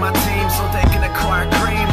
my team so they can acquire cream.